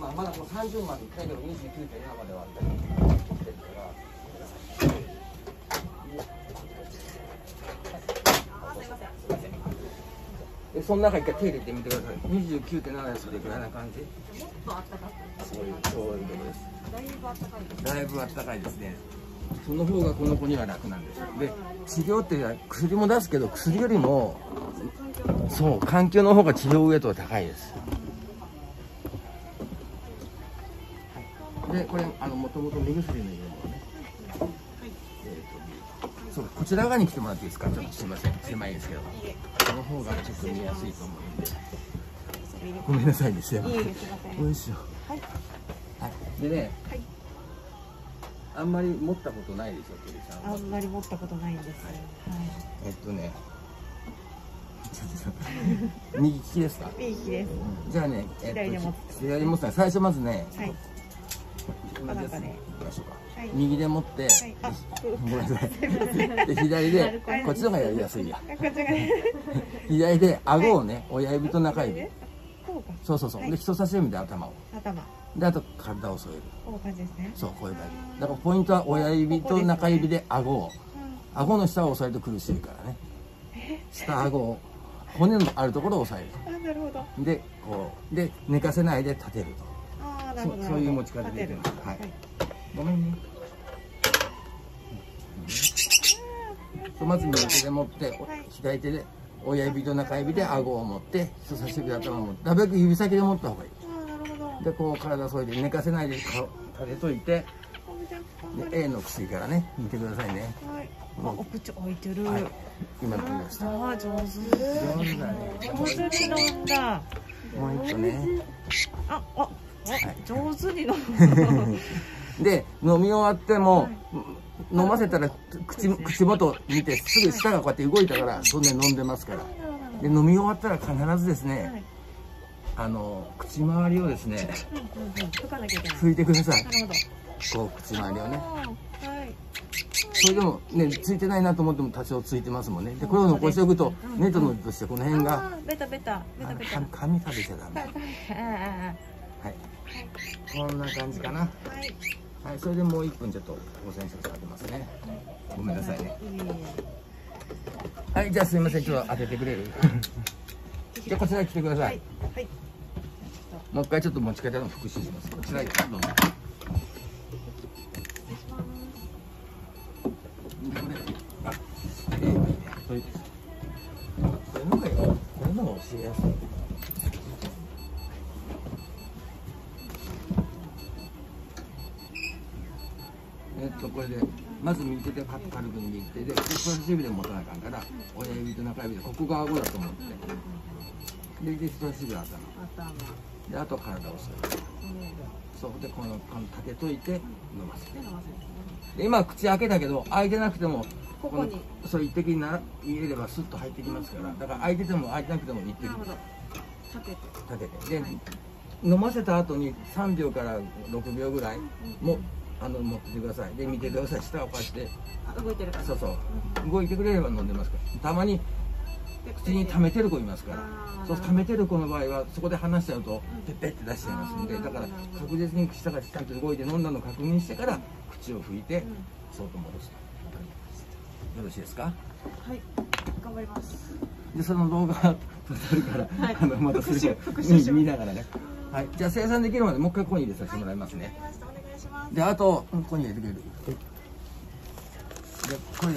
まあ、まだこの30までいったけど29.7までは来てるからでその中一回手入れてみてください。29.7ですでぐらいな感じ？もっとあったかくそういうそういうことですだいぶあったかいですだいぶあったかいですね。その方がこの子には楽なんです。よで治療って薬も出すけど薬よりもそう環境の方が治療ウエイトが高いですでこれあのもともと目薬の入れ物ね、えーとそうこちら側に来てもらっていいですか？ちょっとすいません。狭いですけど。この方がちょっと見やすいと思うんで。ごめんなさいねすいません。よいしょはい。はい。でねはい。あんまり持ったことないでしょ鳥さんは。あんまり持ったことないんです。はい。えっとね。ちょっと 右利きですか？いい日です。じゃあね、えっと、左で持左持つ最初まずね、はい右で持って、ごめんなさいで左ではいこっちの方がやりやすいや 左で顎をね親指と中指。そうそうそう、はい。で人差し指で頭を。頭。であと体を添える。こういう感じですね。そうこういう感じだからポイントは親指と中指で顎を。うん。顎の下を押さえると苦しいからね。下顎を。骨のあるところを押さえあなるほど。るでこう。で寝かせないで立てるとるほど。そうそういう持ち方で。いい。と思いますはいごめんね。そうまず右手で持って、左手で親指と中指で顎を持って人差し指で頭を持ってなるべく指先で持った方がいい。あーなるほど。でこう体添えて寝かせないで顔立てといてで A の薬からね引いてくださいね。るはい。あお口置いてる。はい。今取りましたあー上手。上手だね。上手に飲んだもう一個ね。ああい。上手に飲んだ で飲み終わっても、飲ませたら口口元見てすぐ舌がこうやって動いたからそんなに飲んでますから。で飲み終わったら必ずですね、はい。あの口周りをですね拭いてください。こう口周りをね。はい。それでもねついてないなと思っても多少ついてますもんね。でこれを残しておくとうんネットのとしてこの辺がベタベタ。ベタベタ。あ紙食べちゃダメ。はいこんな感じかな。あはい。はいそれでもう1分ちょっとご先生されてますね。ごめんなさいね。はいじゃあすいません。ちょっと当ててくれる？じゃあこちらに来てください、はい。はいもう一回ちょっと持ち方の復習します。こちら。にどうぞ。あ、ええこれこれの方がこれの方が教えやすい。えっとこれでまず右手でパッと軽く握ってで人差し指で持たなあかんから親指と中指でここが顎だと思って。でで人差し指は頭。頭であと体を添えるそうでこのこの立てといて飲ませるで飲ませるんです。ねで今口開けたけど開いてなくてもここに。のそう一滴な入れればスッと入ってきますからだから開いてても開いてなくても一滴。立てて。立てて。で飲ませた後に3秒から6秒ぐらいもあの持っててください。で見てください。下をこうやって。あ動いてるそうそう。動いてくれれば飲んでますから。たまに口に溜めてる子いますから。そう溜めてる子の場合はそこで離しちゃうとペッペって出しちゃいますんでだから確実に口がちゃんと動いて飲んだのを確認してから口を拭いてそっと戻すとよろしいですか？はい。頑張ります。でその動画撮ってるから、はい。あのまたそれ見ながらね。はい。じゃあ生産できるまでもう一回ここに入れさせてもらいますね。お願いであとここに入れてくれる？でこれ